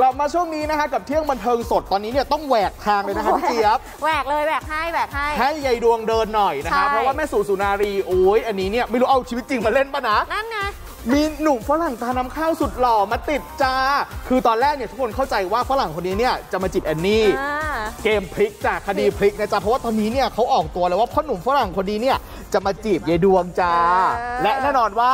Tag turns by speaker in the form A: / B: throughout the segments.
A: กลับมาช่วงนี้นะคะกับเที่ยงบันเทิงสดตอนนี้เนี่ยต้องแหวกทางเลยนะคะพี่เจี๊ยบ
B: แหวกเลยแหวกให้แหวกให้
A: ให้ยายดวงเดินหน่อยนะคะ
B: ใช่
A: เพราะว่าแม่สู่สุนารีโอ้ยอันนี้เนี่ยไม่รู้เอาชีวิตจริงมาเล่นปะนะ
B: นั่นไง
A: มีหนุ่มฝรั่งตาน้ำข้าวสุดหล่อมาติดจ้า คือตอนแรกเนี่ยทุกคนเข้าใจว่าฝรั่งคนนี้เนี่ยจะมาจีบแอนนี่
B: อ่า
A: เกมพลิกจากคดีพลิกนะจ๊ะเพราะว่าตอนนี้เนี่ยเขาออกตัวแล้วว่าพ่อหนุ่มฝรั่งคนนี้เนี่ยจะมาจีบยายดวงจ้า
B: เออ
A: และแน่นอนว่า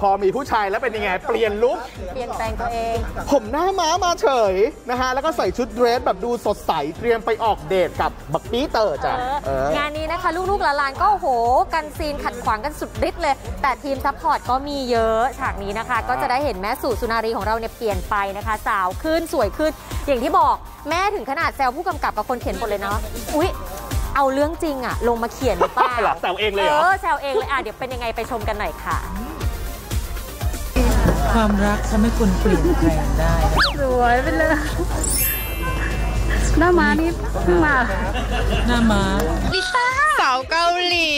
A: พอมีผู้ชายแล้วเป็นยังไง เปลี่ยน look
B: เปลี่ยนแปลงตัวเอง
A: ผมหน้าม้ามาเฉยนะฮะ แล้วก็ใส่ชุดเดรสแบบดูสดใส เตรียมไปออกเดทกับบักปีเตอร์จ้ะ
B: เออ
A: เออ
B: งานนี้นะคะ ลูกๆหลานๆก็โอ้โห กัน scene ขัดขวางกันสุดฤทธิ์เลย แต่ทีม support ก็มีเยอะ ฉากนี้นะคะ ก็จะได้เห็นแม่สู่สุนารีของเราเนี่ยเปลี่ยนไปนะคะ สาวขึ้นสวยขึ้น อย่างที่บอกแม่ถึงขนาดแซวผู้กำกับกับคนเขียนบทเลยเนาะอุ๊ยเอาเรื่องจริงอะลงมาเขียนหรือเปล่า
A: เหรอแซวเองเลยเหรอ
B: เออแซวเองเลยอะเดี๋ยวเป็นยังไงไปชมกันหน่อยค่ะ
C: ความรักทำให้คนเปลี่ยนแปลงได้
D: สวยไปเลยหน้าม้านี่เพิ่งมา
C: หน้าม้า
D: สาวเกาหลี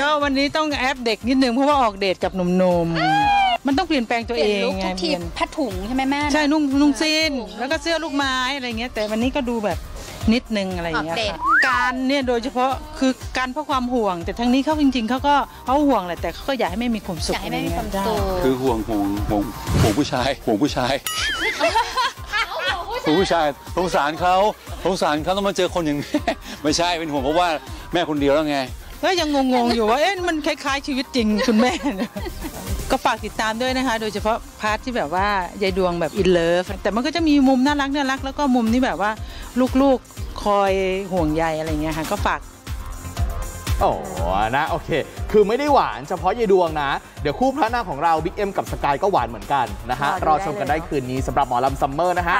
C: ก็วันนี้ต้องแอปเด็กนิดนึงเพราะว่าออกเดทกับหนุ่มๆมันต้องเปลี่ยนแปลงตัว
D: เปลี่
C: เอย
D: น
C: ง
D: ลุค
C: ไง
D: ทุกที
C: เปลี่ยน
D: ผ้าถุงใช่ไหมแม่
C: ใช่นุ่งนุ่งซีนแล้วก็เสื้อลูกไม้อะไรเงี้ยแต่วันนี้ก็ดูแบบ นิดนึงอะไรอย่างเงี้ย
D: ออกเดท
C: ค่ะการเนี่ยโดยเฉพาะคือการเพราะความห่วง แต่ทั้งนี้เขาจริง ๆเขาก็เขาห่วงแหละแต่เขาก็อยากให้แม่มีความสุข
D: อยากให้แม่มีความ
C: ได้
D: สุข
E: คือห่วงห่วงห่วงห่วงผู้ชายห่วงผู้ชายห่วงผู้ชายสงสารเขาสงสารเขาต้องมาเจอคนอย่างแม่ไม่ใช่เป็นห่วงเพราะว่าแม่คนเดียวแล้วไง
C: ก็ยังงงๆอยู่ว่าเอ๊ะมันคล้ายๆชีวิตจริงคุณแม่เนี่ยก็ฝากติดตามด้วยนะคะ โดยเฉพาะพาร์ทที่แบบว่ายายดวงแบบ in love แต่มันก็จะมีมุมน่ารักน่ารักแล้วก็มุมที่แบบว่า ลูกๆคอยห่วงใยอะไรเงี้ยค่ะก็ฝาก
A: โอ้นะโอเค คือไม่ได้หวานเฉพาะยายดวงนะ เดี๋ยวคู่พระนางของเราบิ๊กเอ็มกับสกายก็หวานเหมือนกันนะฮะ
B: รอดู
A: รอชมกันได้
B: ได้เลยเนอะ
A: คืนนี้สำหรับหมอลำซัมเมอร์นะฮะ